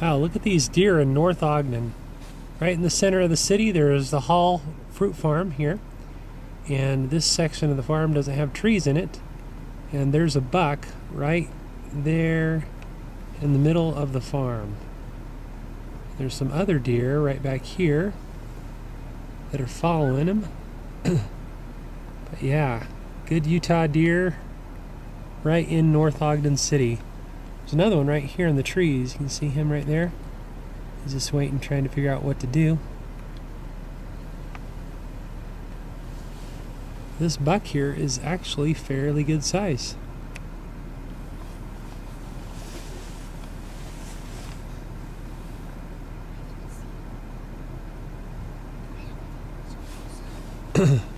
Wow, look at these deer in North Ogden. Right in the center of the city, there is the Hall Fruit Farm here. And this section of the farm doesn't have trees in it. And there's a buck right there in the middle of the farm. There's some other deer right back here that are following him. but yeah, good Utah deer right in North Ogden City. There's another one right here in the trees. You can see him right there. He's just waiting, trying to figure out what to do. This buck here is actually fairly good size.